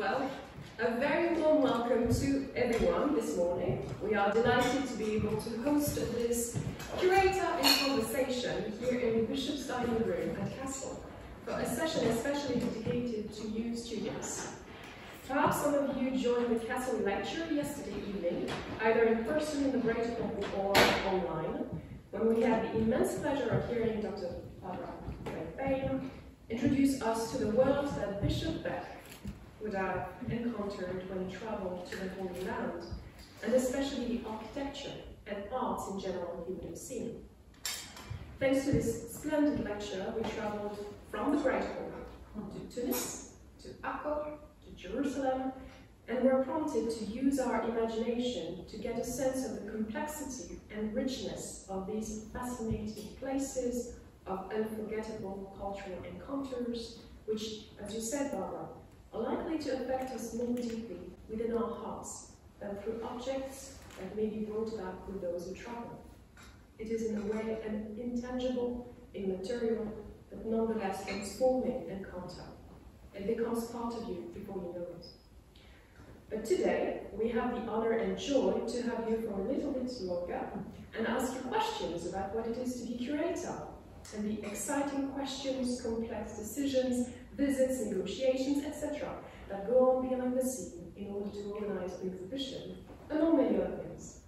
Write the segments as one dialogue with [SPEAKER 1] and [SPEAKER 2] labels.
[SPEAKER 1] Well, a very warm welcome to everyone this morning. We are delighted to be able to host this curator in conversation here in Bishop's Dining Room at Castle for a session especially dedicated to you students. Perhaps some of you joined the Castle lecture yesterday evening, either in person in the Great Hall or online, when we had the immense pleasure of hearing Dr. Barbara Boehm introduce us to the world that Bishop Bek would have encountered when he traveled to the Holy Land, and especially the architecture and arts in general he would have seen. Thanks to this splendid lecture, we traveled from the Great Hall to Tunis, to Acre, to Jerusalem, and were prompted to use our imagination to get a sense of the complexity and richness of these fascinating places, of unforgettable cultural encounters, which, as you said, Barbara, are likely to affect us more deeply within our hearts than through objects that may be brought back with those who travel. It is in a way an intangible, immaterial, but nonetheless transforming encounter. It becomes part of you before you know it. But today, we have the honor and joy to have you for a little bit longer and ask you questions about what it is to be curator and the exciting questions, complex decisions, visits, negotiations. That go on behind the scene in order to organize an exhibition, among many other things.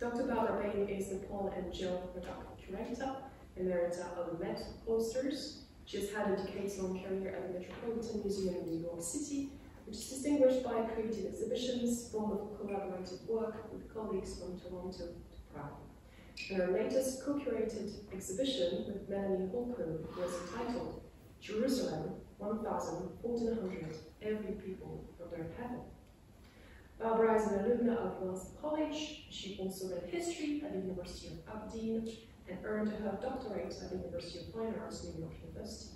[SPEAKER 1] Dr. Barbara Boehm is the Paul and Jill Ruddock Curator, Emerita of Met Cloisters. She has had a decades-long career at the Metropolitan Museum in New York City, which is distinguished by creative exhibitions, form of collaborative work with colleagues from Toronto to Prague. And her latest co-curated exhibition with Melanie Holcomb was entitled Jerusalem, 1000, 1400, Every People Under Heaven. Barbara is an alumna of Wellesley College. She also read history at the University of Aberdeen and earned her doctorate at the University of Fine Arts, New York University.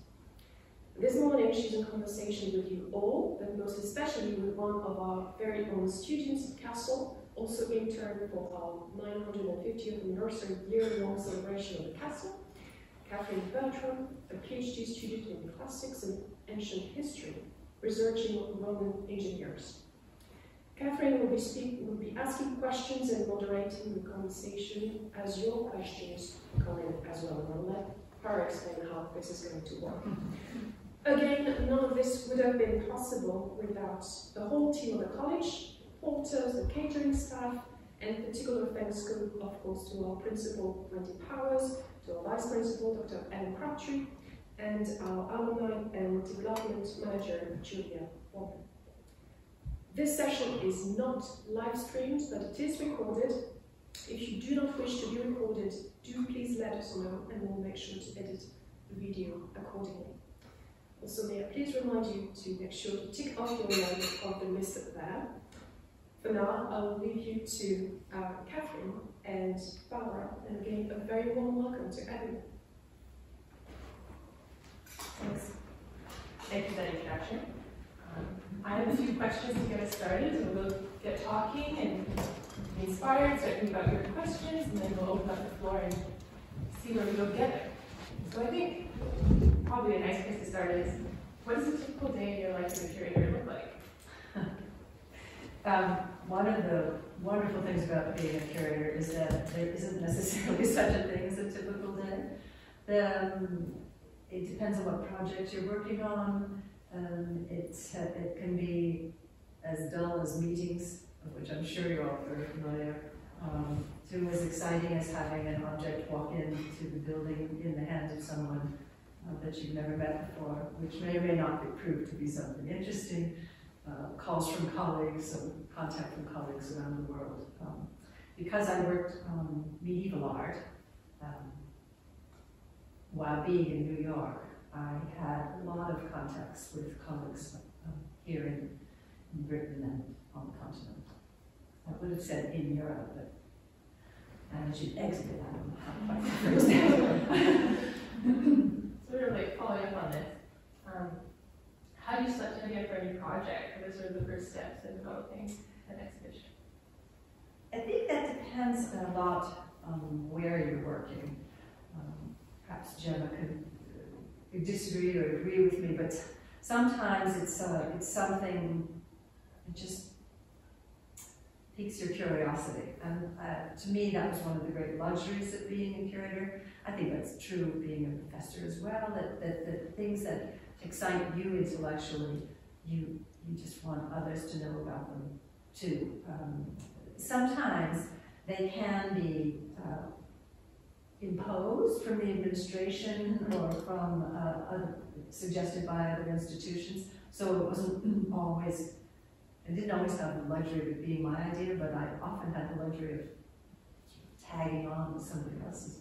[SPEAKER 1] This morning, she's in conversation with you all, but most especially with one of our very own students Castle, also intern for our 950th anniversary year-long celebration of the Castle, Catherine Bertram, a PhD student in classics and ancient history, researching Roman engineers. Catherine will be, speak, will be asking questions and moderating the conversation as your questions come in as well. And I'll let her explain how this is going to work. Again, none of this would have been possible without the whole team of the college, porters, the catering staff, and particular thanks go, of course, to our principal, Wendy Powers, to our vice principal, Dr. Ellen Crabtree, and our alumni and development manager, Julia Warren. This session is not live streamed, but it is recorded. If you do not wish to be recorded, do please let us know and we'll make sure to edit the video accordingly. Also, may I please remind you to make sure to tick off your name of the list there. For now, I will leave you to uh, Catherine and Barbara, and again, a very warm welcome to everyone.
[SPEAKER 2] Thanks. Thank you for that introduction. Um, I have a few questions to get us started, so we'll get talking and be inspired, start thinking about your questions, and then we'll open up the floor and see where we go together. So I think probably a nice place to start is, what does a typical day in your life as a curator look like?
[SPEAKER 3] um, one of the wonderful things about being a curator is that there isn't necessarily such a thing as a typical day. Um, it depends on what project you're working on. Um, it, it can be as dull as meetings, of which I'm sure you're all very familiar, um, to as exciting as having an object walk into the building in the hand of someone uh, that you've never met before, which may or may not be proved to be something interesting. Uh, calls from colleagues, or contact from colleagues around the world. Um, because I worked on medieval art, um, while being in New York, I had a lot of contacts with colleagues um, here in, in, Britain and on the continent. I would have said in Europe, but as you exited, I don't know how
[SPEAKER 2] So we're like following up on this. Um, how do you select an idea for a new project? What are sort of the first steps in developing an exhibition?
[SPEAKER 3] I think that depends a lot on where you're working. Perhaps Gemma could disagree or agree with me, but Sometimes it's, uh, it's something that just piques your curiosity. And uh, to me, that was one of the great luxuries of being a curator. I think that's true of being a professor as well, that, that, that things that excite you intellectually, you, you just want others to know about them too. Um, sometimes they can be uh, imposed from the administration or from uh, other, suggested by other institutions. So it wasn't always, I didn't always have the luxury of being my idea, but I often had the luxury of tagging on with somebody else's.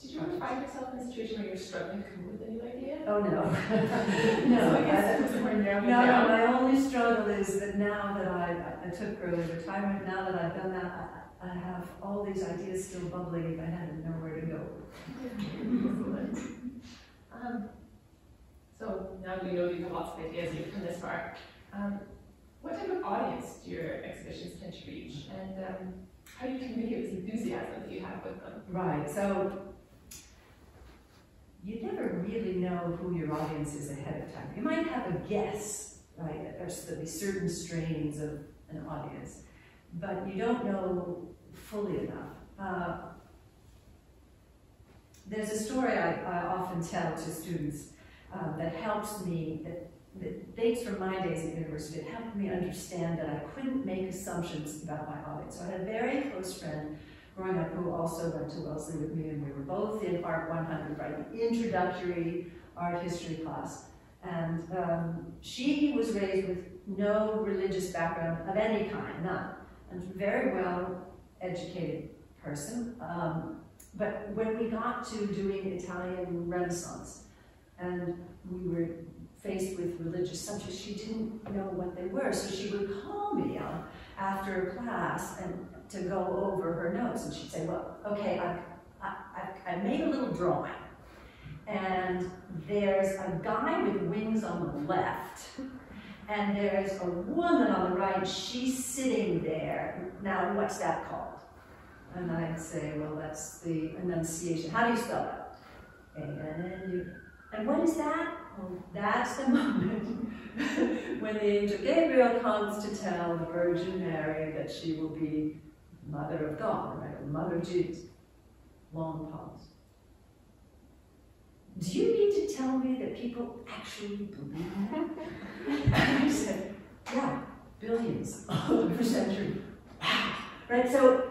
[SPEAKER 2] Did you ever find yourself in a situation where you're struggling to come up with a new idea?
[SPEAKER 3] Oh, no.
[SPEAKER 2] no, so I guess more narrowing
[SPEAKER 3] no, my only struggle is that now that I, I took early retirement, now that I've done that, I, I have all these ideas still bubbling in my head and nowhere to go.
[SPEAKER 2] um, so now we know you have lots of ideas, you've come this far. Um, what type of audience do your exhibitions tend to reach? And um, how do you communicate this enthusiasm that you have with them?
[SPEAKER 3] Right, so you never really know who your audience is ahead of time. You might have a guess, right? There's there'll be certain strains of an audience, but you don't know fully enough. Uh, there's a story I, I, often tell to students um, that helps me, that, that dates from my days at university, it helped me understand that I couldn't make assumptions about my audience. So I had a very close friend growing up who also went to Wellesley with me, and we were both in Art 100, right, the introductory art history class. And um, she was raised with no religious background of any kind, none, and very well educated person. Um, but when we got to doing Italian Renaissance, and we were faced with religious subjects, she didn't know what they were, so she would call me on after class and to go over her notes, and she'd say, well, okay, I've, I, I made a little drawing, and there's a guy with wings on the left, and there's a woman on the right, she's sitting there. Now, what's that called? And I'd say, well, that's the Annunciation. How do you spell that? A-N-N-U. And what is that? Well, that's the moment when the angel Gabriel comes to tell the Virgin Mary that she will be Mother of God, right? Mother of Jesus. Long pause. Do you mean to tell me that people actually believe that? and I said, yeah, billions per century. Wow. Right? So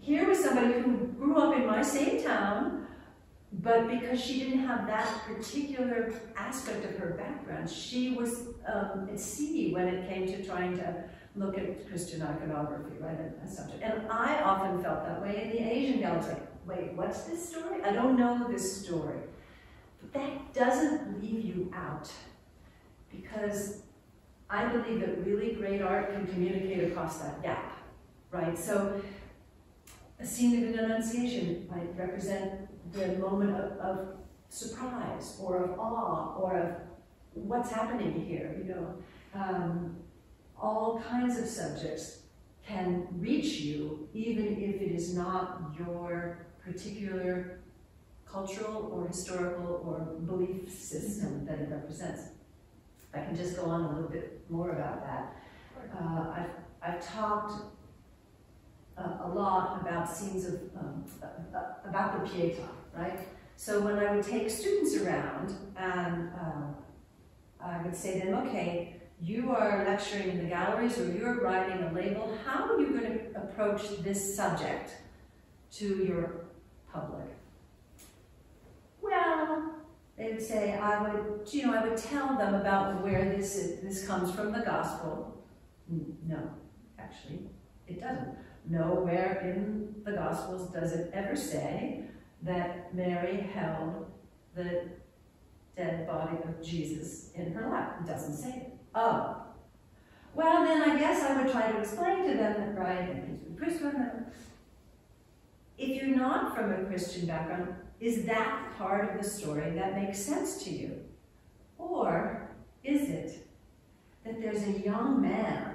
[SPEAKER 3] here was somebody who grew up in my same town, but because she didn't have that particular aspect of her background, she was um, at sea when it came to trying to look at Christian iconography, right, a subject. And I often felt that way in the Asian like, wait, what's this story? I don't know this story. But that doesn't leave you out because I believe that really great art can communicate across that gap, right? So a scene of an Annunciation might represent the moment of, of surprise or of awe or of what's happening here, you know. Um, all kinds of subjects can reach you even if it is not your particular cultural or historical or belief system that it represents. I can just go on a little bit more about that. Uh, I've, I've talked uh, a lot about scenes of, um, uh, about the Pietà, right? So when I would take students around and uh, I would say to them, okay, you are lecturing in the galleries or you're writing a label, how are you going to approach this subject to your public? Well, they would say, I would, you know, I would tell them about where this is, this comes from the gospel. No, actually, it doesn't. Nowhere in the gospels does it ever say that Mary held the dead body of Jesus in her lap. It doesn't say it. Oh. Well, then I guess I would try to explain to them that, right, if you're not from a Christian background, is that part of the story that makes sense to you? Or is it that there's a young man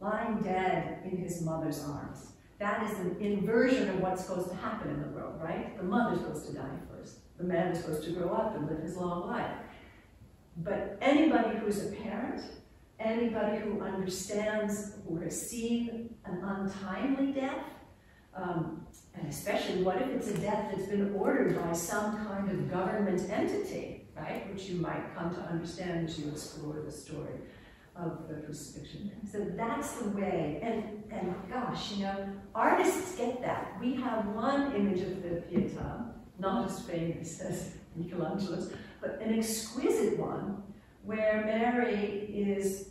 [SPEAKER 3] lying dead in his mother's arms? That is an inversion of what's supposed to happen in the world, right? The mother's supposed to die first. The man is supposed to grow up and live his long life. but anybody who's a parent, anybody who understands or has seen an untimely death, um, and especially what if it's a death that's been ordered by some kind of government entity, right? Which you might come to understand as you explore the story of the crucifixion. So that's the way, and, and gosh, you know, artists get that. We have one image of the Pietà, not as famous as Michelangelo's, but an exquisite one where Mary is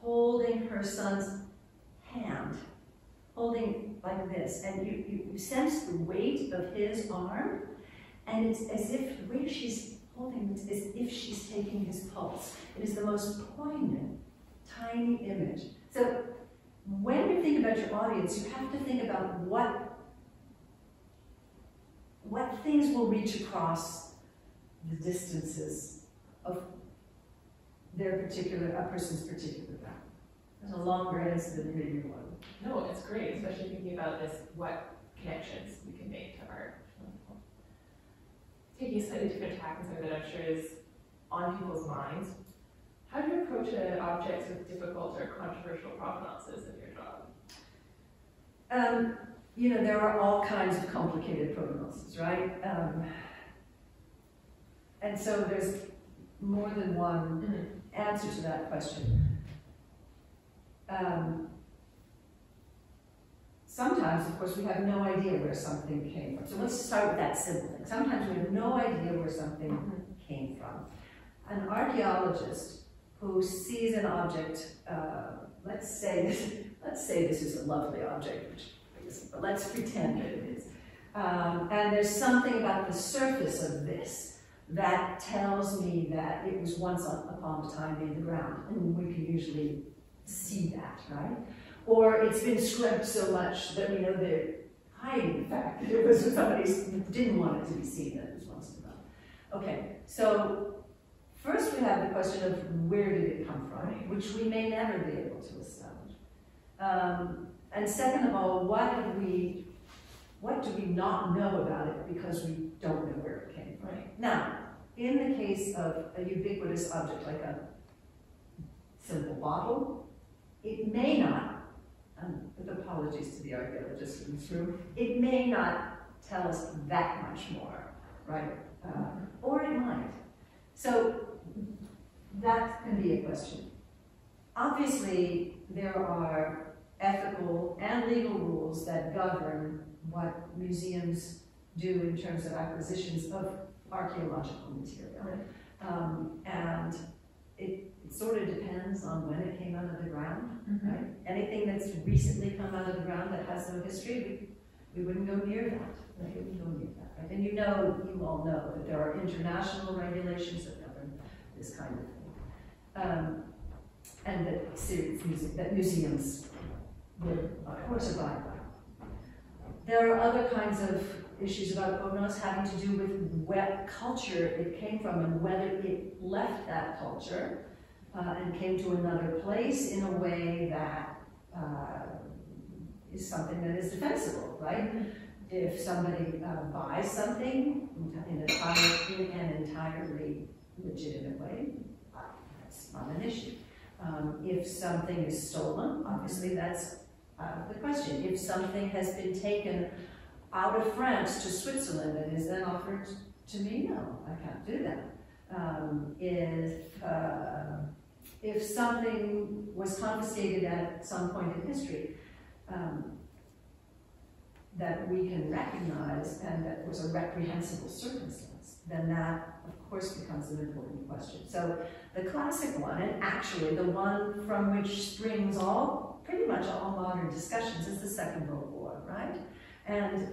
[SPEAKER 3] holding her son's hand, holding like this, and you, you, sense the weight of his arm, and it's as if the way she's holding it is if she's taking his pulse. It is the most poignant, tiny image. So when you think about your audience, you have to think about what what things will reach across the distances of their particular, a person's particular background. It's a longer answer than maybe one.
[SPEAKER 2] No, it's great, especially thinking about this, what connections we can make to art. Taking a slightly different tack and something that I'm sure is on people's minds. How do you approach uh, objects with difficult or controversial provenances in your job?
[SPEAKER 3] Um, you know, there are all kinds of complicated provenances, right? Um, and so there's more than one
[SPEAKER 2] Mm-hmm.
[SPEAKER 3] answer to that question. Um, sometimes, of course, we have no idea where something came from. So let's start with that simple thing. Sometimes we have no idea where something
[SPEAKER 2] Mm-hmm.
[SPEAKER 3] came from. An archaeologist who sees an object, uh, let's say this, let's say this is a lovely object, which isn't, but let's pretend that it is. Um, and there's something about the surface of this that tells me that it was once upon a time in the ground, and we can usually see that, right? Or it's been scrubbed so much that we know they're hiding the fact that it was somebody who didn't want it to be seen that it was once in the. Okay, so first we have the question of where did it come from, which we may never be able to establish. Um, and second of all, what have we, what do we not know about it because we don't know where it came from?
[SPEAKER 2] Right.
[SPEAKER 3] Now, in the case of a ubiquitous object like a simple bottle, it may not, um, with apologies to the archaeologists in this room, it may not tell us that much more, right? Uh, or it might. So that can be a question. Obviously, there are ethical and legal rules that govern what museums do in terms of acquisitions of archaeological material. Um, and it, it sort of depends on when it came out of the ground, right? Anything that's recently come out of the ground that has no history, we, we wouldn't go near that. We wouldn't go near that, right? And you know, you all know that there are international regulations that govern this kind of thing. Um, and that serious music, that museums would, of course, abide by. There are other kinds of issues about provenance having to do with what culture it came from and whether it left that culture uh, and came to another place in a way that uh, is something that is defensible, right? If somebody uh, buys something in, in an entirely legitimate way, that's not an issue. Um, if something is stolen, obviously that's out of the question. If something has been taken out of France to Switzerland and is then offered to me, no, I can't do that. Um, if, uh, if something was confiscated at some point in history um, that we can recognize and that was a reprehensible circumstance, then that, of course, becomes an important question. So the classic one, and actually the one from which springs all, pretty much all modern discussions, is the Second World War, right? And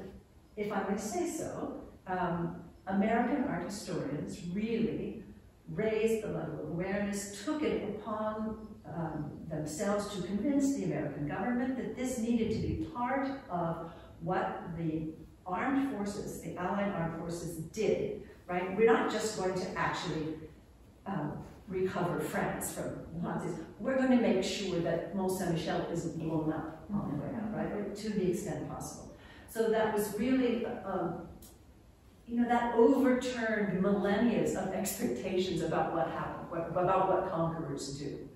[SPEAKER 3] if I may say so, um, American art historians really raised the level of awareness, took it upon um, themselves to convince the American government that this needed to be part of what the armed forces, the Allied armed forces did, right? We're not just going to actually um, recover France from the Nazis. We're going to make sure that Mont Saint-Michel isn't blown up on the way out, right? To the extent possible. So that was really, um, you know, that overturned millennia of expectations about what happened, about what conquerors do.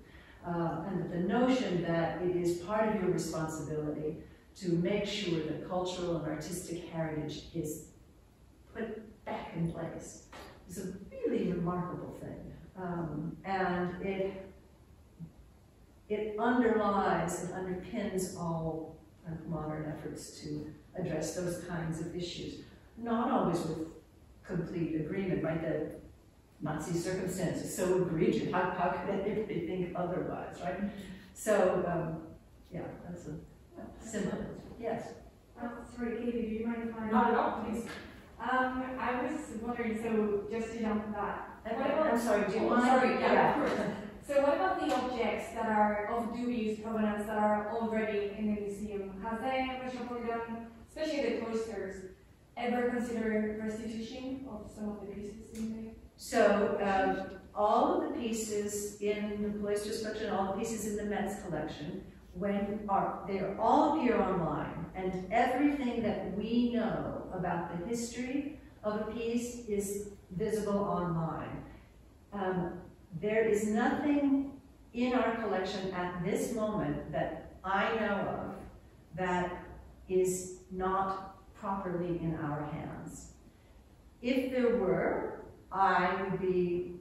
[SPEAKER 3] Uh, and the notion that it is part of your responsibility to make sure that cultural and artistic heritage is put back in place is a really remarkable thing. Um, and it, it underlies and underpins all modern efforts to address those kinds of issues. Not always with complete agreement, right? The Nazi circumstances so egregious. How, how could anybody think otherwise, right? So, um, yeah, that's a similar. Yes.
[SPEAKER 4] Uh, sorry, Katie, do you mind if I?
[SPEAKER 2] Not at all, please.
[SPEAKER 4] Um, I was wondering, so just to jump that. What about,
[SPEAKER 3] I'm sorry, do you mind?
[SPEAKER 4] sorry, yeah. So what about the objects that are of dubious provenance that are already in the museum? Has the Metropolitan, especially the cloisters, ever considered restitution of some of the pieces in there?
[SPEAKER 3] So, um, all of the pieces in the structure and all the pieces in the Met's collection, when are, they all appear online, and everything that we know about the history of a piece is visible online. Um, there is nothing in our collection at this moment that I know of that is not properly in our hands. If there were, I would be,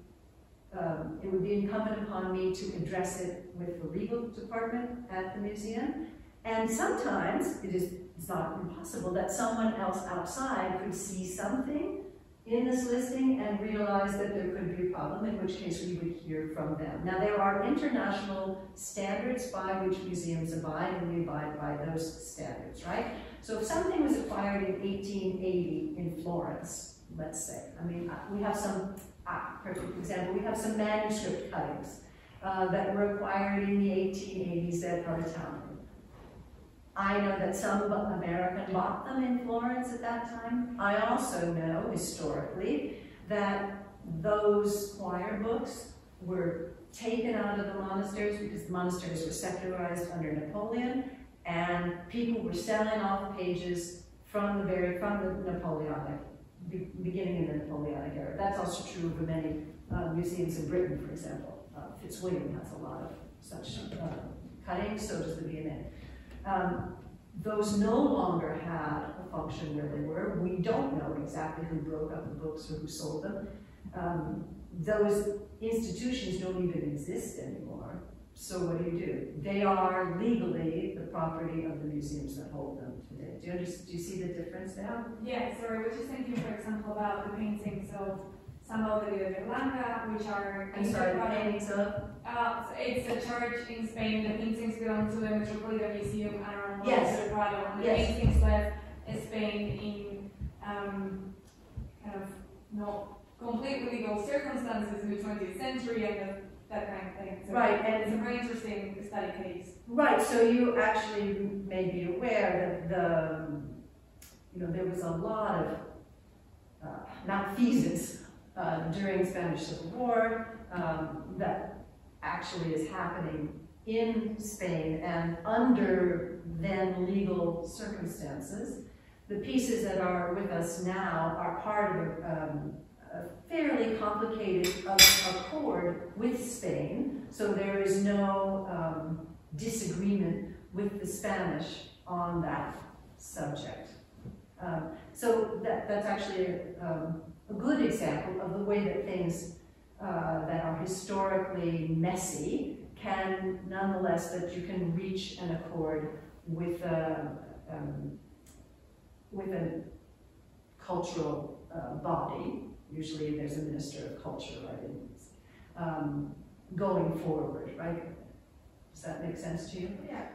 [SPEAKER 3] um, it would be incumbent upon me to address it with the legal department at the museum. And sometimes it is it's not impossible that someone else outside could see something in this listing and realize that there could be a problem, in which case we would hear from them. Now, there are international standards by which museums abide, and we abide by those standards, right? So if something was acquired in 1880 in Florence, let's say, I mean, uh, we have some, ah, perfect example, we have some manuscript cuttings uh, that were acquired in the 1880s at Artetown. I know that some American bought them in Florence at that time. I also know, historically, that those choir books were taken out of the monasteries because the monasteries were secularized under Napoleon, and people were selling off pages from the very, from the Napoleonic, beginning in the Napoleonic era. That's also true of many uh, museums in Britain, for example. Uh, Fitzwilliam has a lot of such uh, cuttings, so does the V&A. Um, those no longer had a function where they were. We don't know exactly who broke up the books or who sold them. Um, those institutions don't even exist anymore. So what do you do? They are legally the property of the museums that hold them today. Do you, do you see the difference now?
[SPEAKER 4] Um, yeah, sorry, I was just thinking, for example, about the paintings of San Baudelio de Berlanga, which are
[SPEAKER 3] I'm sorry, the of?
[SPEAKER 4] Uh, so it's a church in Spain. The paintings belong to the Metropolitan Museum and are
[SPEAKER 3] yes.
[SPEAKER 4] the Prado. And the
[SPEAKER 3] yes.
[SPEAKER 4] paintings left Spain in um, kind of not completely legal circumstances in the 20th century and the, that kind of thing. So
[SPEAKER 3] right, and
[SPEAKER 4] it's a very interesting study case.
[SPEAKER 3] Right, so you actually may be aware that the, you know, there was a lot of uh, malfeasance uh, during Spanish Civil War um, that actually is happening in Spain and under then legal circumstances. The pieces that are with us now are part of a, um, a fairly complicated accord with Spain, so there is no um, disagreement with the Spanish on that subject. Um, so that, that's actually a, um, a good example of the way that things uh, that are historically messy can nonetheless, that you can reach an accord with a, um, with a cultural uh, body, usually there's a minister of culture, right, um, going forward, right? Does that make sense to you?
[SPEAKER 4] Yeah.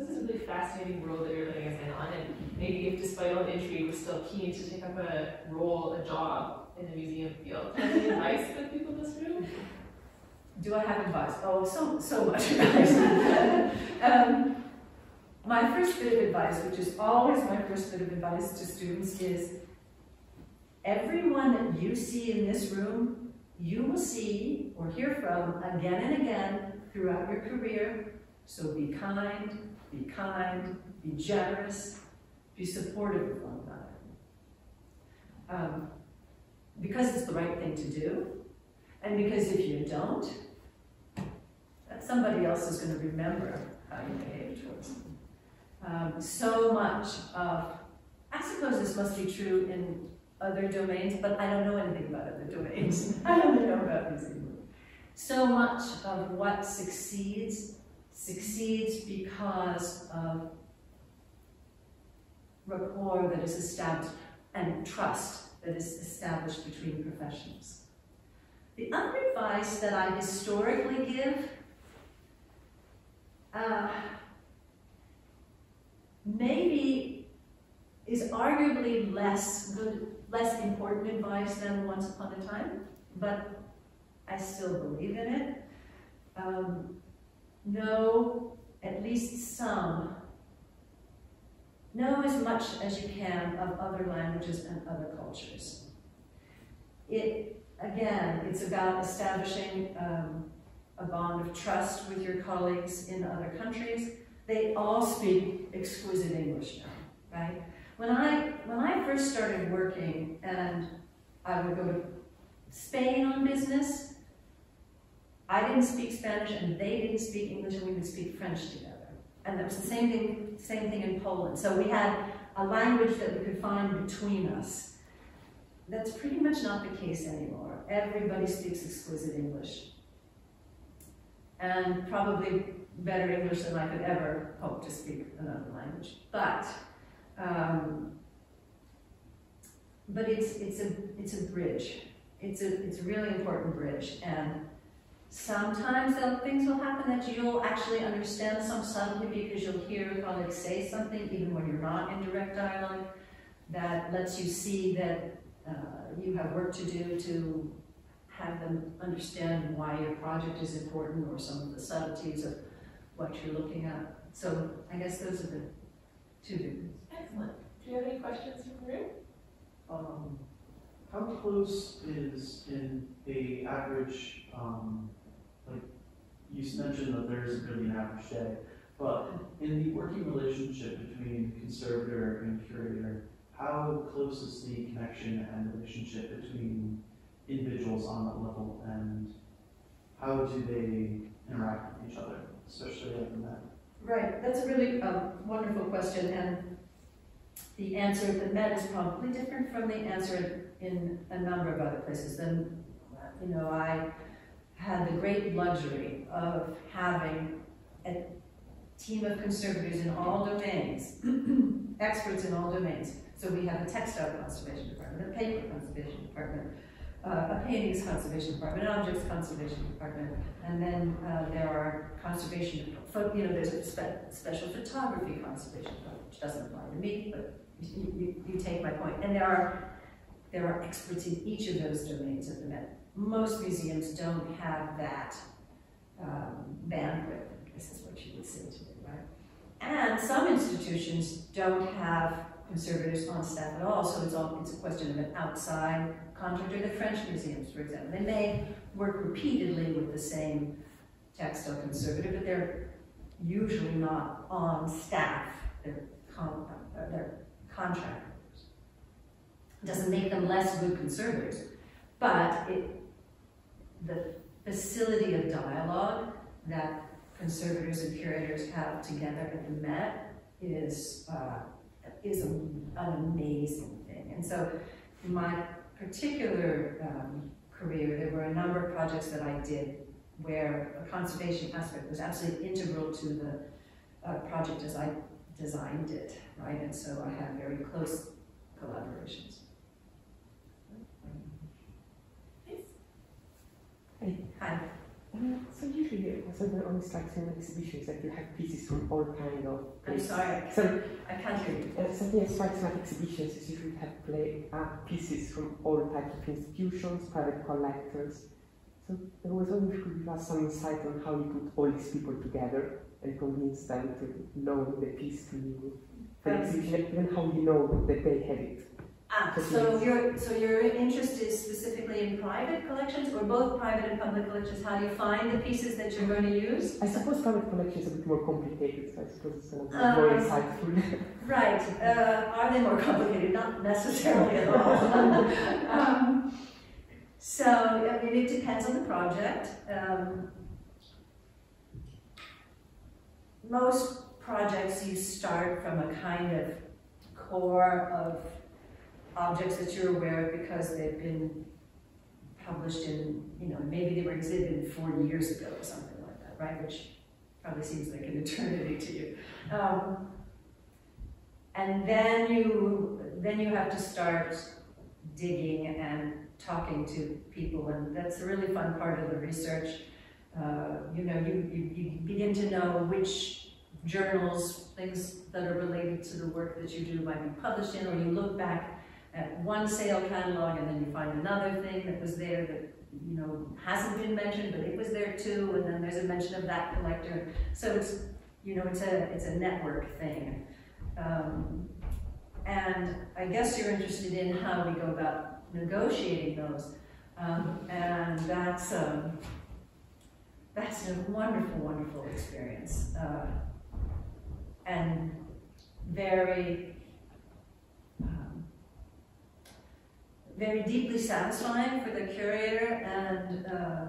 [SPEAKER 2] This is a really fascinating world that you're letting us in on, and maybe if despite all the intrigue, we're still keen to take up a role, a job in the museum field. Any advice for people in this room?
[SPEAKER 3] Do I have advice? Oh, so, so much advice. um, my first bit of advice, which is always my first bit of advice to students, is everyone that you see in this room, you will see or hear from again and again throughout your career. So be kind, be kind, be generous, be supportive of one another. Um, because it's the right thing to do, and because if you don't, that somebody else is going to remember how you behave towards them. Um, so much of, I suppose this must be true in other domains, but I don't know anything about other domains. I only know about museum. So much of what succeeds succeeds because of rapport that is established and trust that is established between professionals. The other advice that I historically give uh, maybe is arguably less good, less important advice than once upon a time, but I still believe in it. Um, know at least some, know as much as you can of other languages and other cultures. It, again, it's about establishing um, a bond of trust with your colleagues in other countries. They all speak exquisite English now, right? When I, when I first started working and I would go to Spain on business, I didn't speak Spanish and they didn't speak English and we would speak French together. And that was the same thing, same thing in Poland. So we had a language that we could find between us. That's pretty much not the case anymore. Everybody speaks exquisite English. And probably better English than I could ever hope to speak another language. But um, but it's it's a it's a bridge. It's a it's a really important bridge, and sometimes things will happen that you'll actually understand some subtly because you'll hear a colleague say something even when you're not in direct dialogue. That lets you see that uh, you have work to do to have them understand why your project is important or some of the subtleties of what you're looking at. So I guess those are the two differences.
[SPEAKER 2] Excellent. Do you have any questions from the room?
[SPEAKER 5] Um, how close is in a average, um, like you mentioned that there isn't really an average day, but in the working relationship between conservator and curator, how close is the connection and relationship between individuals on that level and how do they interact with each other, especially at the Met?
[SPEAKER 3] Right, that's a really um, wonderful question, and the answer at the Met is probably different from the answer in a number of other places. Then, you know, I had the great luxury of having a team of conservators in all domains, experts in all domains. So we have a textile conservation department, a paper conservation department, uh, a paintings conservation department, an objects conservation department, and then uh, there are conservation, you know, there's a spe special photography conservation department, which doesn't apply to me, but you, you, you, take my point. And there are, there are experts in each of those domains at the Met. Most museums don't have that um, bandwidth, I guess is what you would say today, right? And some institutions don't have conservators on staff at all, so it's all it's a question of an outside contractor. The French museums, for example, they may work repeatedly with the same textile conservator, but they're usually not on staff. They're, con uh, they're contractors. It doesn't make them less good conservators, but it, the facility of dialogue that conservators and curators have together at the Met is uh, is a, an amazing thing. And so in my particular um, career, there were a number of projects that I did where a conservation aspect was absolutely integral to the uh, project as I designed it, right? And so I had very close collaborations. Hi.
[SPEAKER 6] So usually, so there only strikes me in exhibitions that you have pieces from all kind of.
[SPEAKER 3] I'm sorry,
[SPEAKER 6] So
[SPEAKER 3] I can't hear you.
[SPEAKER 6] uh, something me at exhibitions is usually have play uh, pieces from all types of institutions, private collectors. So there was only if you could give us some insight on how you put all these people together and convince them to loan the piece to you for the
[SPEAKER 3] Um,
[SPEAKER 6] exhibition, even how you know that they have it.
[SPEAKER 3] Ah, so your so your interest is specifically in private collections or both private and public collections? How do you find the pieces that you're going to use?
[SPEAKER 6] I suppose private collections is a bit more complicated, so I suppose it's a little
[SPEAKER 3] Um,
[SPEAKER 6] more insightful.
[SPEAKER 3] Right. Uh, are they more complicated? Not necessarily at all. um, So, I mean, it depends on the project. Um, most projects you start from a kind of core of objects that you're aware of because they've been published in, you know, maybe they were exhibited 40 years ago or something like that, right? Which probably seems like an eternity to you. Um, and then you, then you have to start digging and talking to people, and that's a really fun part of the research. Uh, you know, you, you, you begin to know which journals, things that are related to the work that you do might be published in, or you look back one sale catalog and then you find another thing that was there that you know hasn't been mentioned, but it was there too, and then there's a mention of that collector. So it's you know it's a it's a network thing. Um, and I guess you're interested in how we go about negotiating those. Um, and that's, um, that's a wonderful, wonderful experience. Uh, and very, very deeply satisfying for the curator. And uh,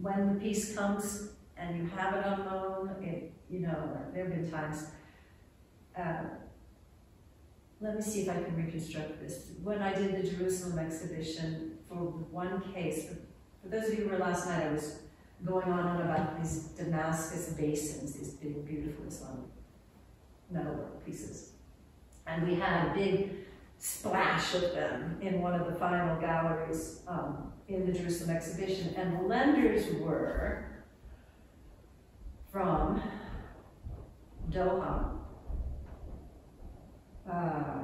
[SPEAKER 3] when the piece comes and you have it on loan, it, you know, there have been times uh, let me see if I can reconstruct this. When I did the Jerusalem exhibition for one case, for, for those of you who were last night, I was going on and about these Damascus basins, these big, beautiful Islamic metalwork pieces. And we had a big splash of them in one of the final galleries um, in the Jerusalem exhibition. And the lenders were from Doha, uh,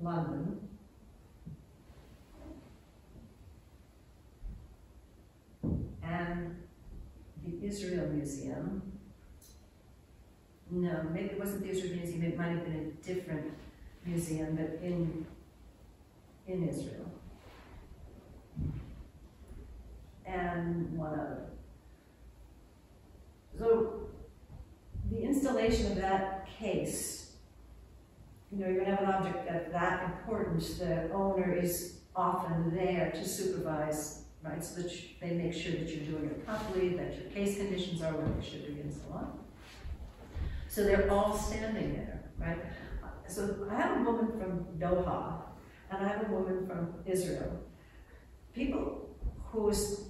[SPEAKER 3] London. And the Israel Museum. No, maybe it wasn't the Israel Museum, it might have been a different museum, but in, in Israel. And one other. So the installation of that case, you know, gonna have an object of that importance, the owner is often there to supervise, right, so that they make sure that you're doing it properly, that your case conditions are what they should be, and so on. So they're all standing there, right? So I have a woman from Doha, and I have a woman from Israel. People whose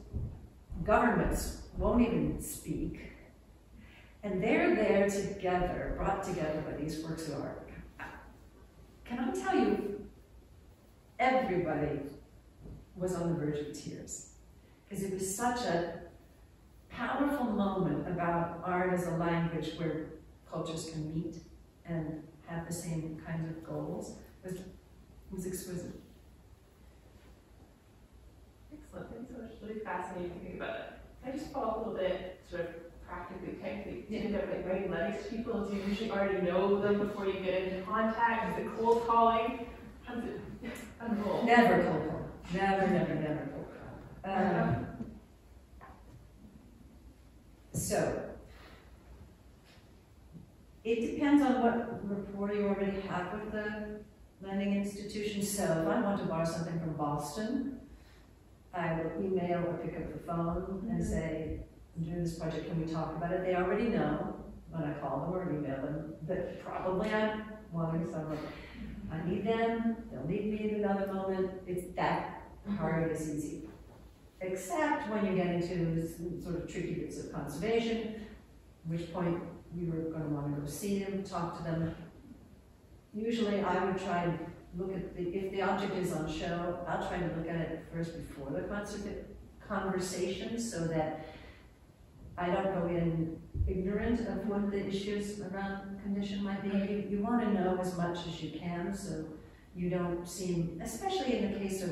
[SPEAKER 3] governments won't even speak, and they're there together, brought together by these works of art. Can I tell you, everybody was on the verge of tears. Because it was such a powerful moment about art as a language where cultures can meet and have the same kinds of goals. Was, was exquisite.
[SPEAKER 2] Excellent. Thanks so much. Really fascinating to think about it. Can I just follow up a little bit, sort of practically, technically, do you end up like writing letters to people? Do you usually already know them before you get into contact? Is it cold calling? How does it unroll?
[SPEAKER 3] Never cold call. Never, never, never cold call. Um, so, it depends on what rapport you already have with the lending institution. So if I want to borrow something from Boston, I will email or pick up the phone and mm-hmm. say, I'm doing this project, can we talk about it? They already know when I call them or email them that probably I'm wanting someone. I need them, they'll need me at another moment. It's that mm-hmm. part is easy. Except when you get into sort of tricky bits of conservation, at which point you are going to want to go see them, talk to them. Usually I would try and look at the, if the object is on show, I'll try to look at it first before the concert conversation so that I don't go in ignorant of what the issues around condition might be. You, you want to know as much as you can so you don't seem, especially in the case of,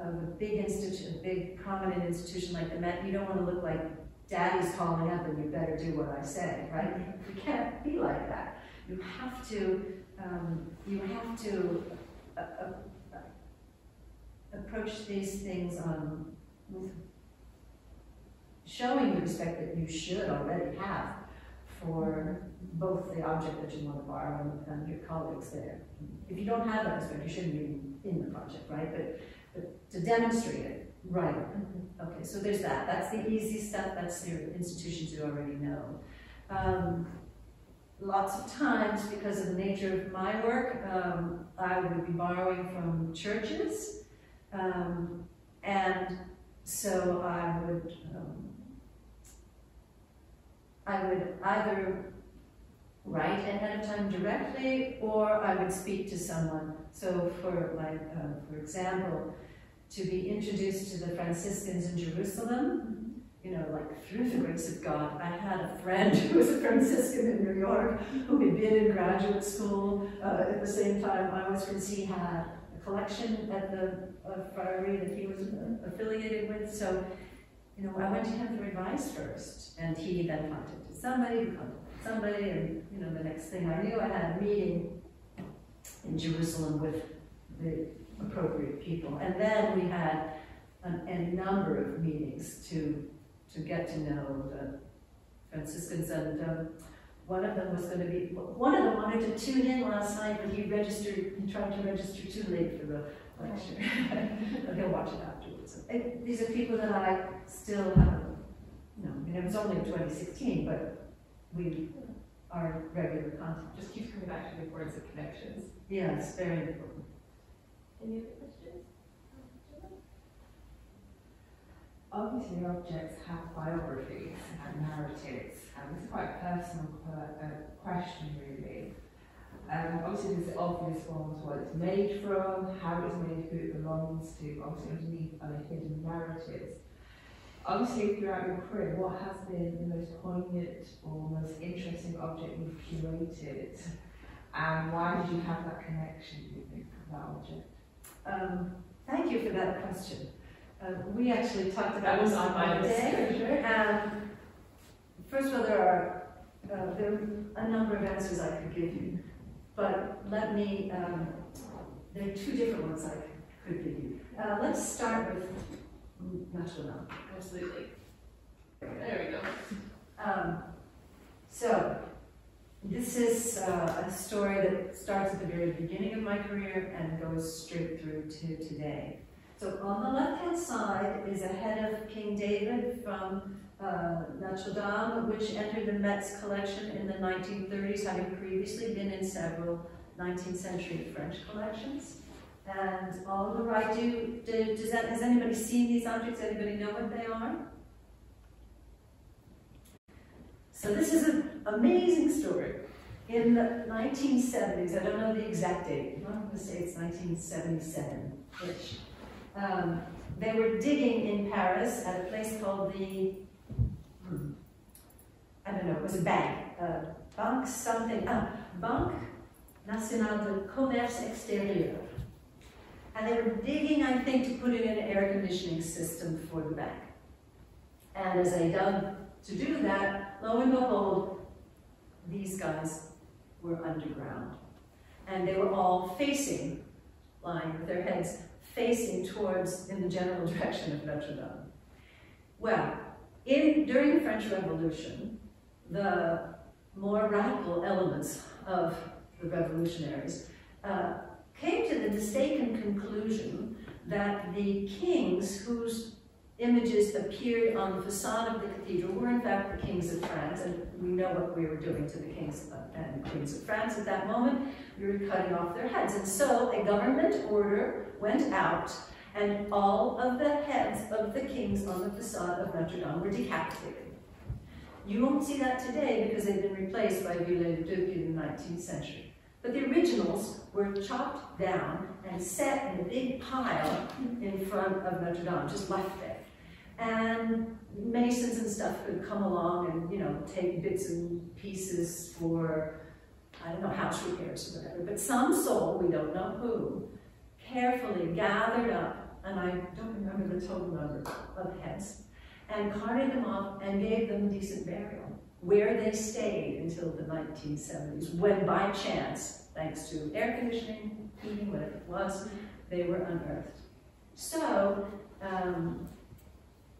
[SPEAKER 3] of a big institution, a big prominent institution like the Met, you don't want to look like daddy's calling up and you better do what I say, right? You can't be like that. You have to, um, you have to uh, uh, approach these things um, with showing the respect that you should already have for both the object that you want to borrow and, and your colleagues there. If you don't have that respect, you shouldn't be in the project, right? But to demonstrate it, right. Okay, so there's that. That's the easy stuff. That's your institutions you already know. Um, lots of times, because of the nature of my work, um, I would be borrowing from churches. Um, and so I would, um, I would either write ahead of time directly, or I would speak to someone. So for like, uh, for example, to be introduced to the Franciscans in Jerusalem, you know, like through the grace of God, I had a friend who was a Franciscan in New York who had been in graduate school uh, at the same time I was, because he had a collection at the uh, friary that he was uh, affiliated with. So, you know, I went to him for advice first, and he then contacted somebody, contacted somebody, and you know, the next thing I knew, I had a meeting in Jerusalem with the appropriate people. And then we had an, a number of meetings to, to get to know the Franciscans. And um, one of them was going to be, one of them wanted to tune in last night, but he registered, he tried to register too late for the lecture. but he'll watch it afterwards. And these are people that I still have, you know, I mean, it was only in 2016, but we are regular contact.
[SPEAKER 2] Just keeps coming back to the importance of connections.
[SPEAKER 3] Yeah, it's very important.
[SPEAKER 2] Any other questions?
[SPEAKER 7] Obviously, objects have biographies and narratives, and it's quite a personal uh, question, really. Um, obviously, there's the obvious ones, what it's made from, how it's made, who it belongs to. Obviously, underneath are the hidden narratives. Obviously, throughout your career, what has been the most poignant or most interesting object you've curated, and why did you have that connection, you think, with that object?
[SPEAKER 3] Um, thank you for that question. Uh, we actually talked about
[SPEAKER 2] That was
[SPEAKER 3] this
[SPEAKER 2] on my list.
[SPEAKER 3] day. Um, first of all, there are uh, there are a number of answers I could give you, but let me. Um, there are two different ones I could give you. Uh, let's start with Dame.
[SPEAKER 2] Absolutely. There we go.
[SPEAKER 3] Um, so, this is uh, a story that starts at the very beginning of my career and goes straight through to today. So on the left-hand side is a head of King David from uh, Notre Dame, which entered the Met's collection in the 1930s, having previously been in several 19th century French collections. And on the right, do, do, does that, has anybody seen these objects? Anybody know what they are? So this is an amazing story. In the 1970s, I don't know the exact date, I'm going to say it's 1977-ish. Um, they were digging in Paris at a place called the, hmm, I don't know, it was a bank, uh, Banque something, ah, Banque Nationale de Commerce Extérieur. And they were digging, I think, to put in an air conditioning system for the bank. And as they dug to do that, lo and behold, these guys were underground. And they were all facing, lying with their heads facing towards, in the general direction of Notre Dame. Well, in, during the French Revolution, the more radical elements of the revolutionaries uh, came to the mistaken conclusion that the kings whose images appeared on the facade of the cathedral were in fact the kings of France, and we know what we were doing to the kings and queens of France at that moment. We were cutting off their heads. And so a government order went out, and all of the heads of the kings on the facade of Notre Dame were decapitated. You won't see that today because they've been replaced by Viollet-le-Duc in the 19th century. But the originals were chopped down and set in a big pile in front of Notre Dame, just left there. And masons and stuff could come along and, you know, take bits and pieces for, I don't know, house repairs or whatever. But some soul, we don't know who, carefully gathered up, and I don't remember the total number of heads, and carted them off and gave them decent burial, where they stayed until the 1970s, when by chance, thanks to air conditioning, heating, whatever it was, they were unearthed. So, um,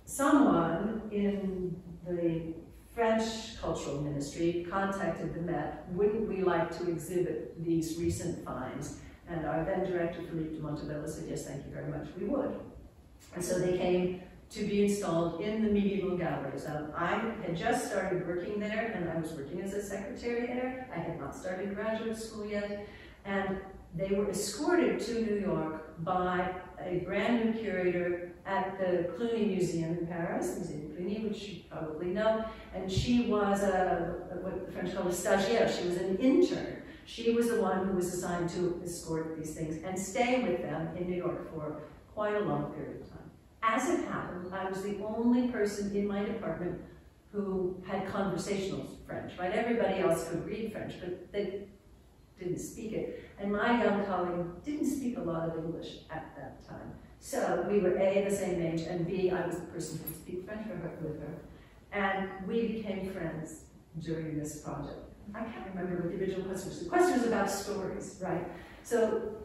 [SPEAKER 3] someone in the French Cultural Ministry contacted the Met, wouldn't we like to exhibit these recent finds? And our then director, Philippe de Montebello, said, yes, thank you very much, we would. And so they came to be installed in the medieval galleries. I had just started working there, and I was working as a secretary there. I had not started graduate school yet. And they were escorted to New York by a brand new curator at the Cluny Museum in Paris, Museum Cluny, which you probably know. And she was a, what the French call a stagiaire. She was an intern. She was the one who was assigned to escort these things and stay with them in New York for quite a long period of time. As it happened, I was the only person in my department who had conversational French, right? Everybody else could read French, but they didn't speak it. And my young colleague didn't speak a lot of English at that time. So we were A, the same age, and B, I was the person who could speak French with her. And we became friends during this project. I can't remember what the original question was. The question was about stories, right? So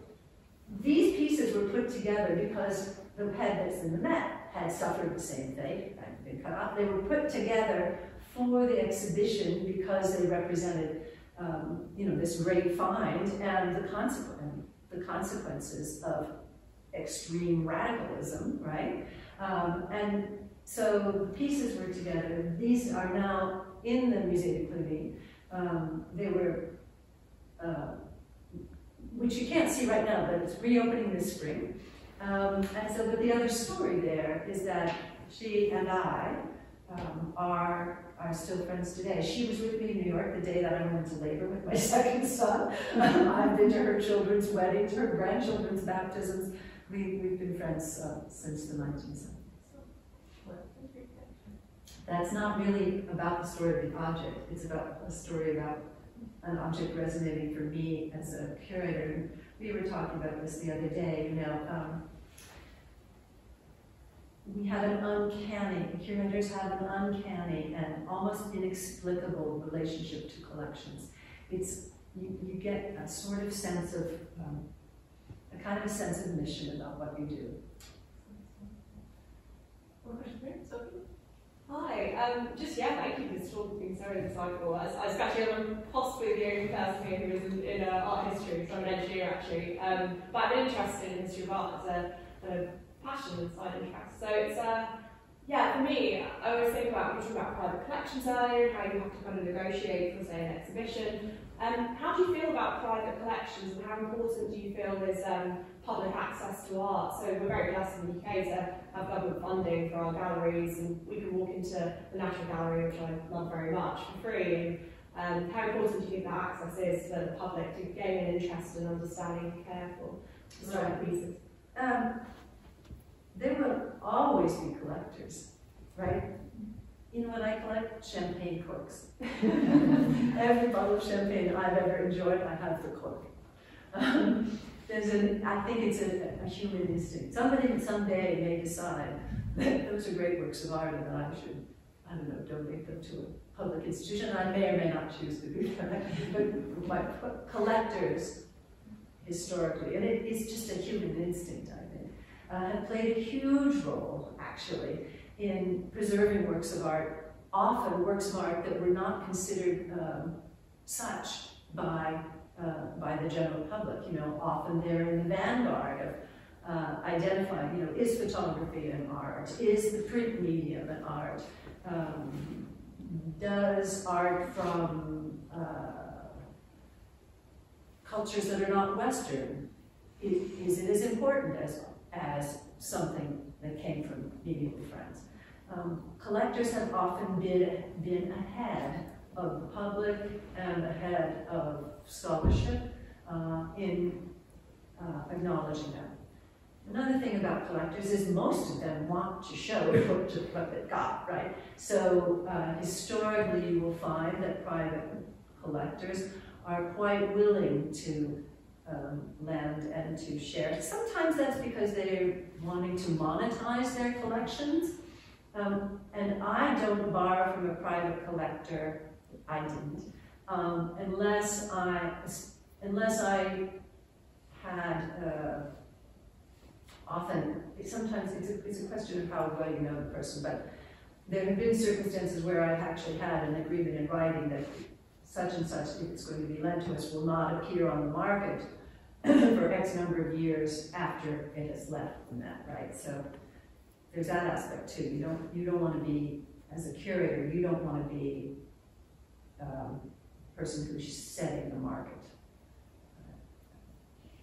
[SPEAKER 3] these pieces were put together because the head that's in the Met had suffered the same fate, had been cut off. They were put together for the exhibition because they represented, um, you know, this great find and the, consequence, the consequences of extreme radicalism, right? Um, and so the pieces were together. These are now in the Musée de Cluny. Um, they were, uh, which you can't see right now, but it's reopening this spring. Um, and so, but the other story there is that she and I um, are, are still friends today. She was with me in New York the day that I went into labor with my second son. I've been to her children's weddings, her grandchildren's baptisms. We, we've been friends uh, since the 1970s. That's not really about the story of the object. It's about a story about an object resonating for me as a curator. We were talking about this the other day, you know, um, we have an uncanny, curators have an uncanny and almost inexplicable relationship to collections. It's, you, you get a sort of sense of, um, kind of a sense of mission about what you do.
[SPEAKER 8] Hi, um, just yeah, thank you for talk being so insightful. As, as actually I'm possibly the only person here who is in, in uh, art history, so I'm an engineer actually. Um, but I'm interested in history of art as a kind of passion and side interest. So it's uh, yeah, for me, I always think about, we talked about private collections earlier, how you have to kind of negotiate for, say, an exhibition. Um, how do you feel about private collections and how important do you feel is um, public access to art? So we're very blessed in the UK to have government funding for our galleries and we can walk into the National Gallery, which I love very much, for free. And um, how important do you think that access is for the public to gain an interest and understanding and care for historic right. pieces?
[SPEAKER 3] Um, there will always be collectors, right? You know what I collect? Champagne corks. Every bottle of champagne I've ever enjoyed, I have the cork. Um, there's an, I think it's a, a, human instinct. Somebody someday may decide that those are great works of art and that I should, I don't know, donate them to a public institution. I may or may not choose to do that. But my collectors, historically, and it, it's just a human instinct, I think, uh, have played a huge role, actually, in preserving works of art, often works of art that were not considered um, such by, uh, by the general public. You know, often they're in the vanguard of uh, identifying, you know, is photography an art? Is the print medium an art? Um, does art from uh, cultures that are not Western, is, is it as important as as something that came from medieval France. Um, collectors have often been, been ahead of the public and ahead of scholarship uh, in uh, acknowledging them. Another thing about collectors is most of them want to show what they've got, right? So uh, historically you will find that private collectors are quite willing to um, land and to share. Sometimes that's because they're wanting to monetize their collections. Um, and I don't borrow from a private collector, I didn't, um, unless I, unless I had, uh, often, sometimes it's a, it's a question of how well you know the person, but there have been circumstances where I've actually had an agreement in writing that such and such, if it's going to be lent to us, will not appear on the market for X number of years after it has left the Met, right? So there's that aspect too. You don't, you don't want to be, as a curator, you don't want to be um, a person who's setting the market.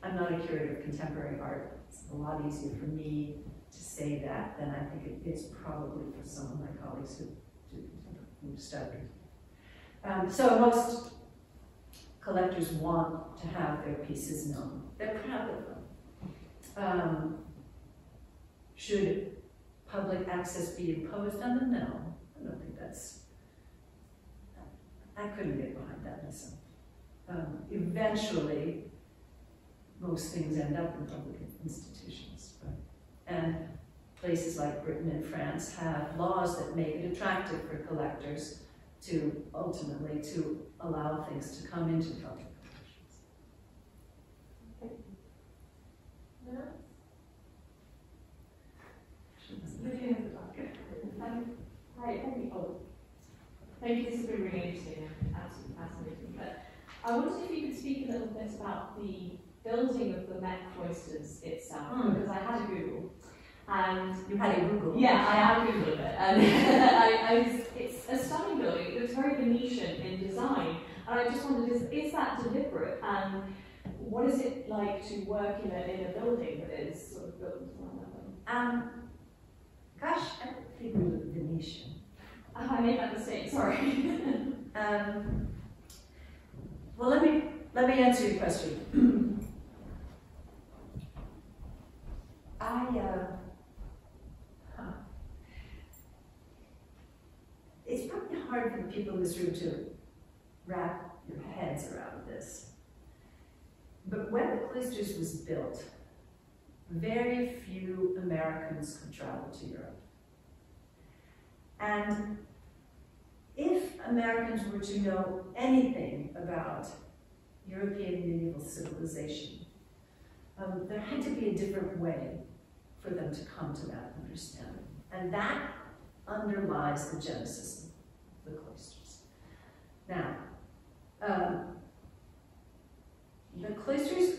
[SPEAKER 3] I'm not a curator of contemporary art. It's a lot easier for me to say that than I think it is probably for some of my colleagues who do who study. Um, so most collectors want to have their pieces known. They're proud of them. Um, should public access be imposed on them? No, I don't think that's. I couldn't get behind that myself. Um, eventually, most things end up in public institutions. Right? And places like Britain and France have laws that make it attractive for collectors to ultimately to allow things to come into public
[SPEAKER 8] Lydia has the back. Um, Hi, thank you. Oh, you. This has been really interesting and absolutely fascinating. But I wondered if you could speak a little bit about the building of the Met cloisters itself,
[SPEAKER 3] Hmm.
[SPEAKER 8] because I had a Google. And
[SPEAKER 3] You had a Google.
[SPEAKER 8] yeah, I have Googled it, and I, I was, it's a stunning building. It looks very Venetian in design, and I just wondered, is, is that deliberate? And what is it like to work in a, in a building that is sort of built like that?
[SPEAKER 3] Um, gosh, I don't think we were Venetian.
[SPEAKER 8] I made that mistake. Sorry.
[SPEAKER 3] Um, well, let me let me answer your question. I uh, huh. it's probably hard for the people in this room to wrap your heads around this. But when the cloisters was built, very few Americans could travel to Europe. And if Americans were to know anything about European medieval civilization, um, there had to be a different way for them to come to that understanding. And that underlies the genesis of the cloisters. Now, um, the cloisters,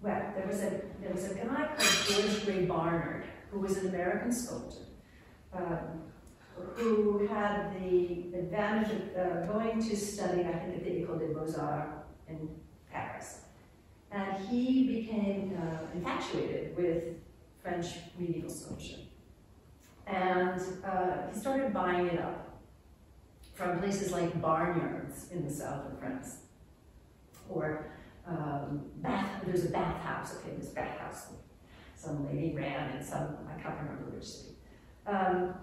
[SPEAKER 3] well, there was a, there was a guy called George Gray Barnard, who was an American sculptor. Um, who had the advantage of uh, going to study, I think, at the École des Beaux-Arts in Paris. And he became uh, infatuated with French medieval sculpture. And uh, he started buying it up from places like barnyards in the south of France. Or um, bath, there's a bathhouse, a famous bathhouse. Some lady ran in some, I can't remember which city. Um,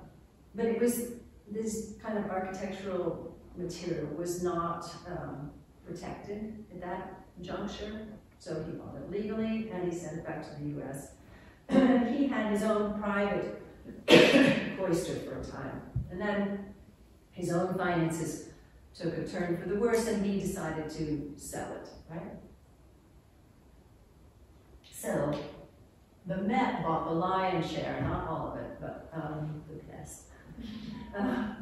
[SPEAKER 3] but it was, this kind of architectural material was not um, protected at that juncture. So he bought it legally and he sent it back to the US. he had his own private cloister for a time. And then his own finances took a turn for the worse and he decided to sell it, right? So the Met bought the lion's share, not all of it, but um, the. Uh,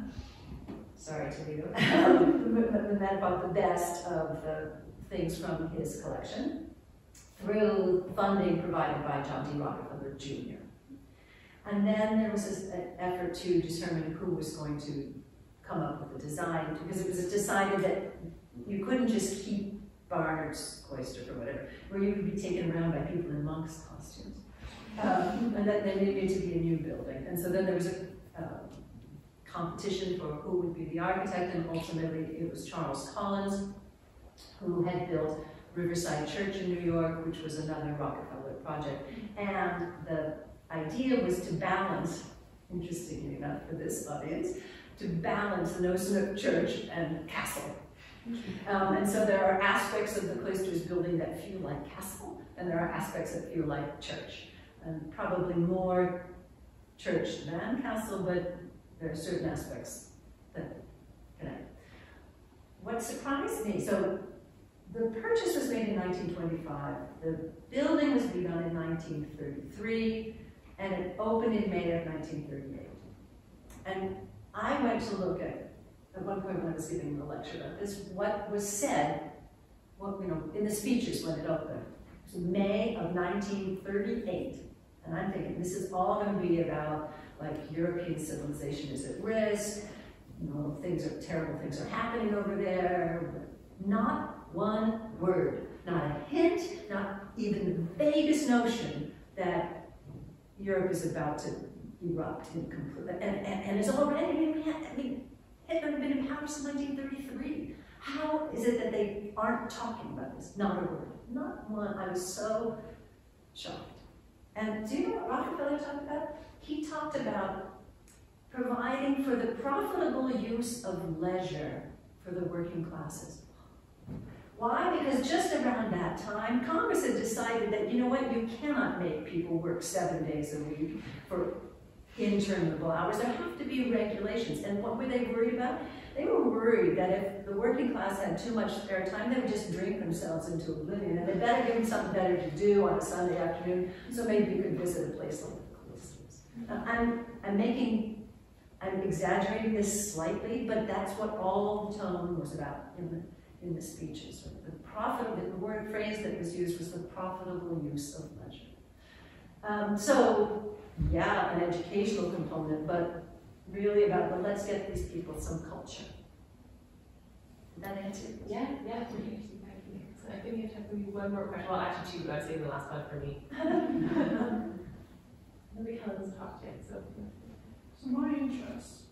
[SPEAKER 3] sorry, Toledo. the Met bought the best of the things from his collection through funding provided by John D. Rockefeller Jr. And then there was this, an effort to determine who was going to come up with the design, because it was decided that you couldn't just keep Barnard's cloister or whatever, where you would be taken around by people in monks' costumes. Um, and that there needed to be a new building. And so then there was a uh, competition for who would be the architect, and ultimately it was Charles Collens, who had built Riverside Church in New York, which was another Rockefeller project. And the idea was to balance, interestingly enough for this audience, to balance the notion of church and castle. Um, and so there are aspects of the cloister's building that feel like castle, and there are aspects that feel like church. And probably more church than castle, but there are certain aspects that connect. What surprised me, so the purchase was made in 1925, the building was begun in 1933, and it opened in May of 1938. And I went to look at, at one point when I was giving a lecture about this, what was said well, you know, in the speeches when it opened. It was May of 1938. And I'm thinking, this is all going to be about like European civilization is at risk, you know, things are terrible things are happening over there. Not one word, not a hint, not even the vaguest notion that Europe is about to erupt in complete, and, and, and it's already, I mean, Hitler had been in power since 1933. How is it that they aren't talking about this? Not a word, not one. I was so shocked. And do you know what Rockefeller talked about? He talked about providing for the profitable use of leisure for the working classes. Why? Because just around that time, Congress had decided that, you know what, you cannot make people work seven days a week for interminable hours. There have to be regulations. And what were they worried about? They were worried that if the working class had too much spare time, they would just drink themselves into oblivion. And they better give them something better to do on a Sunday afternoon, so maybe you could visit a place like the I'm, I'm making, I'm exaggerating this slightly, but that's what all the tone was about in the in the speeches. The profitable, the word phrase that was used was the profitable use of leisure. Um, so, yeah, an educational component, but really about, well, let's get these people some culture. Did that answer?
[SPEAKER 2] Yeah, yeah, really, thank you. So I think we have time for one more question. Well, actually two, but I'd say the last one for me. Talked yet, so.
[SPEAKER 9] So my interest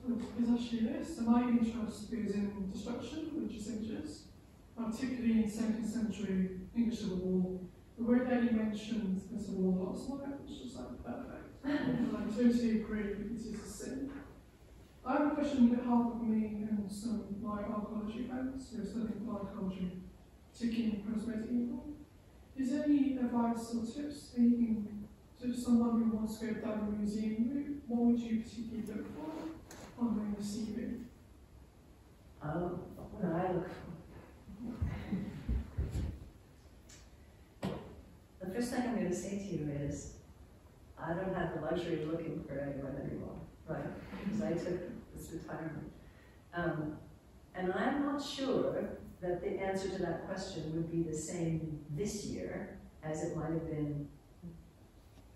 [SPEAKER 9] is actually this. So my interest is in destruction, religious images, particularly in 17th century English Civil War. The word that you mentioned, the Civil War last night, was just like perfect. and I totally agree, with it is a sin. I have a question on behalf of me and some of my archaeology friends who are studying archaeology, particularly in post-medieval. Is there any advice or tips that you can give someone who wants to go down the museum? What would you particularly look for on the CV?
[SPEAKER 3] Um, what do I look for? The first thing I'm going to say to you is, I don't have the luxury of looking for anyone anymore, right? Because I took this retirement. Um, and I'm not sure that the answer to that question would be the same this year as it might have been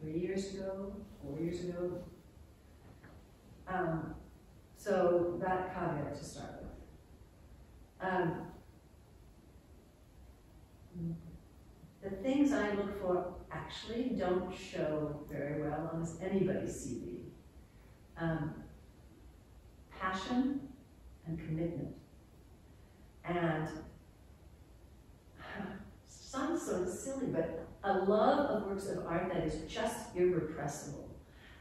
[SPEAKER 3] three years ago, four years ago. Um, so that caveat to start with. Um, the things I look for actually don't show very well on anybody's CV. Um, passion and commitment. And sounds so silly, but a love of works of art that is just irrepressible.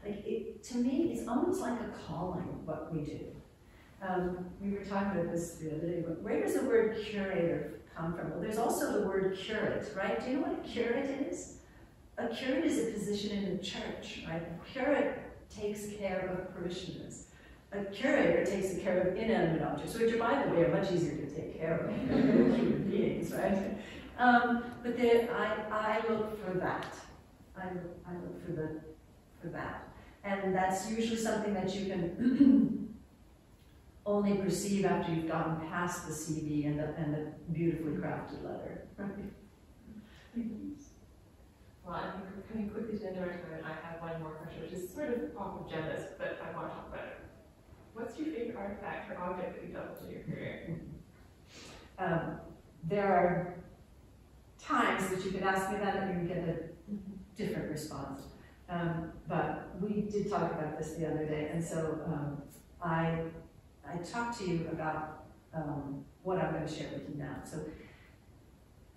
[SPEAKER 3] Like it, to me, it's almost like a calling what we do. Um, we were talking about this the other day, but where does the word curator come from? Well, there's also the word curate, right? Do you know what a curate is? A curate is a position in the church, right? A curate takes care of parishioners. A curator takes care of inanimate objects, which, by the way, are much easier to take care of than human beings, right? Um, but there, I, I look for that. I look, I look for the for that, and that's usually something that you can only perceive after you've gotten past the CV and the, and the beautifully crafted letter.
[SPEAKER 2] Well, I think we're coming quickly to the end of our time, I have one more question, which is sort of off of Gemma's, but I want to talk about it. What's your favorite artifact or object that you've with in your career?
[SPEAKER 3] Um, there are times that you could ask me that and you would get a different response. Um, but we did talk about this the other day, and so um, I I talked to you about um, what I'm going to share with you now. So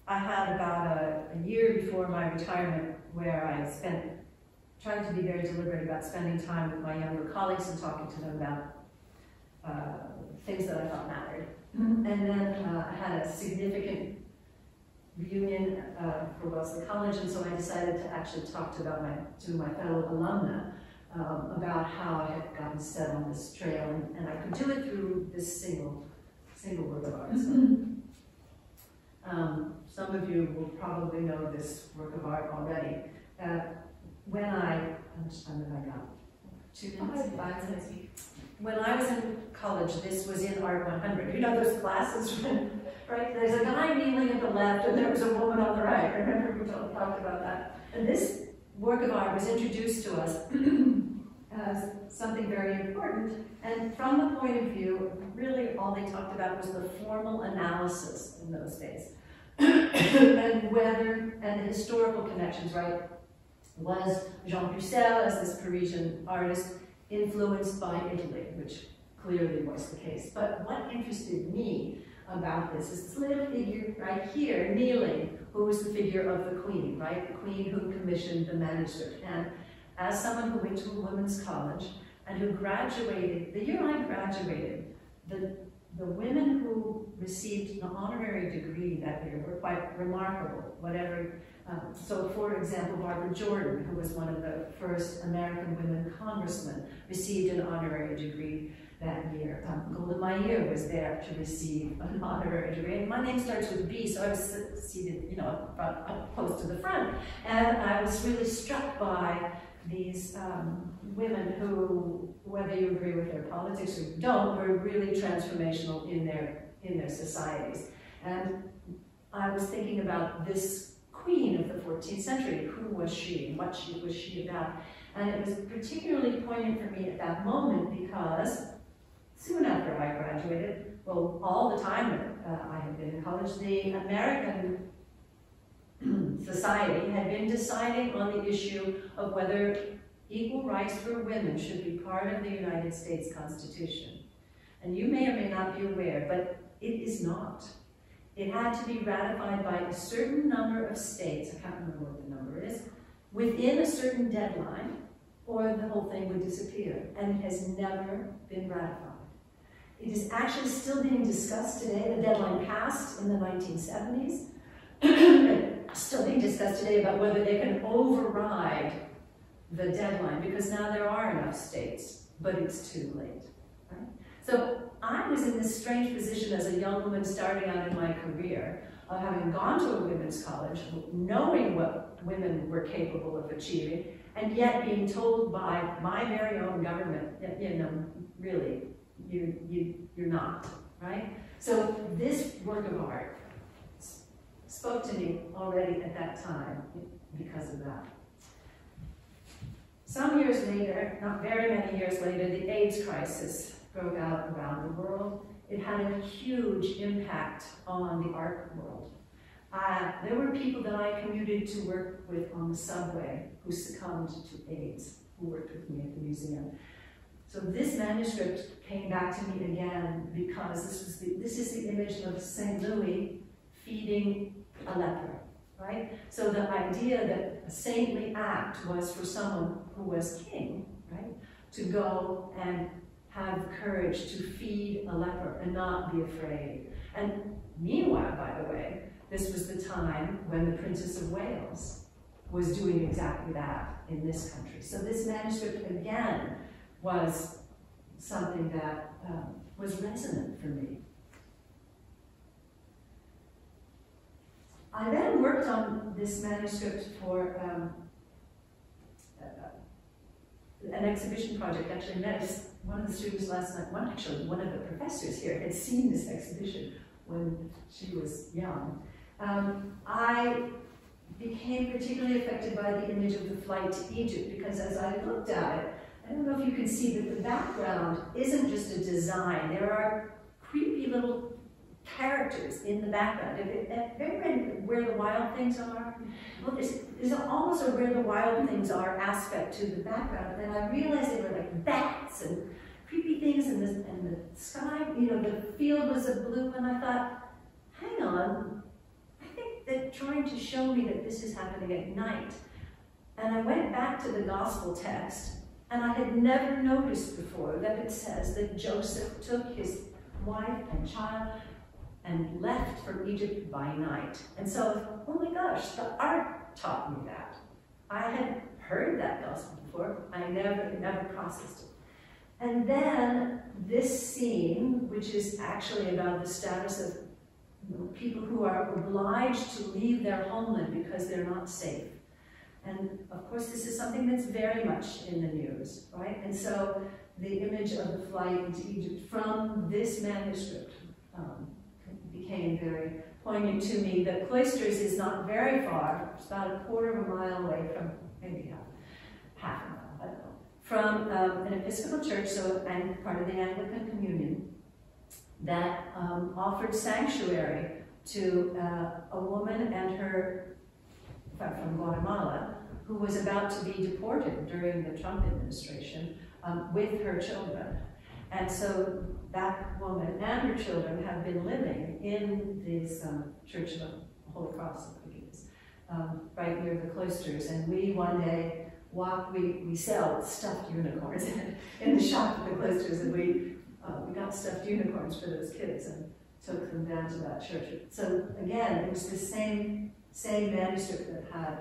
[SPEAKER 3] I had about a, a, year before my retirement where I spent trying to be very deliberate about spending time with my younger colleagues and talking to them about uh, things that I thought mattered. Mm-hmm. And then uh, I had a significant reunion uh, for Wellesley College, and so I decided to actually talk to, about my, to my fellow alumna um, about how I had gotten set on this trail, and, and, I could do it through this single, single work of art. So, mm-hmm. um, some of you will probably know this work of art already. Uh, when I, how much time have I got? Two minutes?
[SPEAKER 2] Five minutes.
[SPEAKER 3] When I was in college, this was in Art 100. You know those classes, right? There's a guy kneeling at the left and there was a woman on the right. I Remember we talked about that? And this work of art was introduced to us as something very important. And from the point of view, really all they talked about was the formal analysis in those days. and whether, and the historical connections, right? Was Jean Pucelle, as this Parisian artist, influenced by Italy, which clearly was the case. But what interested me about this is this little figure right here, kneeling, who was the figure of the queen, right? The queen who commissioned the manuscript. And as someone who went to a women's college and who graduated, the year I graduated, the, the women who received an honorary degree that year were quite remarkable, whatever. Um, so, for example, Barbara Jordan, who was one of the first American women congressmen, received an honorary degree that year. Um, Golda Meir was there to receive an honorary degree. And my name starts with B, so I was seated, you know, up, up close to the front. And I was really struck by these um, women who, whether you agree with their politics or don't, were really transformational in their, in their societies. And I was thinking about this queen of the 14th century. Who was she and what she, was she about? And it was particularly poignant for me at that moment because soon after I graduated, well, all the time uh, I had been in college, the American society had been deciding on the issue of whether equal rights for women should be part of the United States Constitution. And you may or may not be aware, but it is not. It had to be ratified by a certain number of states, I can't remember what the number is, within a certain deadline, or the whole thing would disappear. And it has never been ratified. It is actually still being discussed today. The deadline passed in the 1970s. still being discussed today about whether they can override the deadline because now there are enough states, but it's too late. Right? So I was in this strange position as a young woman starting out in my career of having gone to a women's college, knowing what women were capable of achieving, and yet being told by my very own government that, you know, really, you, you, you're not, right? So this work of art spoke to me already at that time because of that. Some years later, not very many years later, the AIDS crisis broke out around the world. It had a huge impact on the art world. Uh, there were people that I commuted to work with on the subway who succumbed to AIDS, who worked with me at the museum. So this manuscript came back to me again because this, was the, this is the image of St. Louis feeding a leper, right? So the idea that a saintly act was for someone who was king, right? To go and have the courage to feed a leper and not be afraid. And meanwhile, by the way, this was the time when the Princess of Wales was doing exactly that in this country. So this manuscript, again, was something that um, was resonant for me. I then worked on this manuscript for um, an exhibition project. Actually, met one of the students last night. One actually, one of the professors here had seen this exhibition when she was young. Um, I became particularly affected by the image of the flight to Egypt because as I looked at it, I don't know if you can see that the background isn't just a design. There are creepy little characters in the background. Have you read Where the Wild Things Are? Well, there's, there's almost a Where the Wild Things Are aspect to the background. And I realized they were like bats and creepy things, and the, and the sky, you know, the field was a blue, and I thought, hang on, I think they're trying to show me that this is happening at night. And I went back to the gospel text, and I had never noticed before that it says that Joseph took his wife and child and left for Egypt by night. And so, oh my gosh, the art taught me that. I had heard that gospel before, I never, never processed it. And then this scene, which is actually about the status of people who are obliged to leave their homeland because they're not safe. And of course, this is something that's very much in the news, right? And so the image of the flight into Egypt from this manuscript um, became very poignant to me. that cloisters is not very far, it's about a quarter of a mile away from, maybe half, half a mile, I don't know, from um, an Episcopal church, so and part of the Anglican Communion, that um, offered sanctuary to uh, a woman and her, from Guatemala, who was about to be deported during the Trump administration um, with her children. And so that woman and her children have been living in this um, Church of the Holy Cross, I think it is, um, right near the cloisters. And we one day walk, we, we sell stuffed unicorns in the shop at the cloisters, and we, uh, we got stuffed unicorns for those kids and took them down to that church. So again, it was the same, same manuscript that had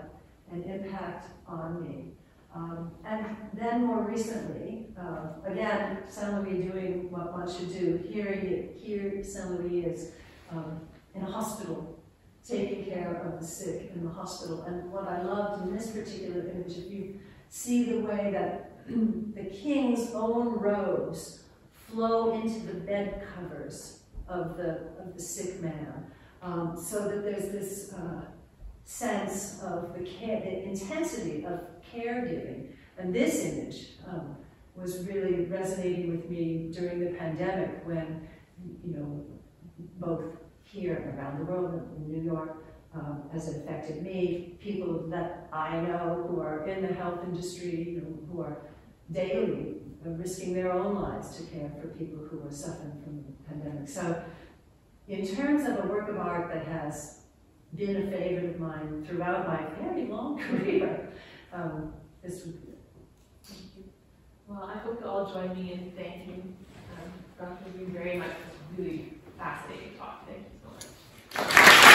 [SPEAKER 3] an impact on me. Um, and then more recently, uh, again, Saint Louis doing what one should do. Here, here Saint Louis is um, in a hospital, taking care of the sick in the hospital. And what I loved in this particular image, if you see the way that the king's own robes flow into the bed covers of the, of the sick man, um, so that there's this uh, sense of the, care, the intensity of caregiving. And this image um, was really resonating with me during the pandemic when, you know, both here and around the world, in New York, um, as it affected me, people that I know who are in the health industry, you know, who are daily risking their own lives to care for people who are suffering from the pandemic. So in terms of a work of art that has been a favorite of mine throughout my very long career. Um, this would be it.
[SPEAKER 2] Well, I hope you all join me in thanking um, Dr. Green very much. for this really fascinating talk. Thank you so much.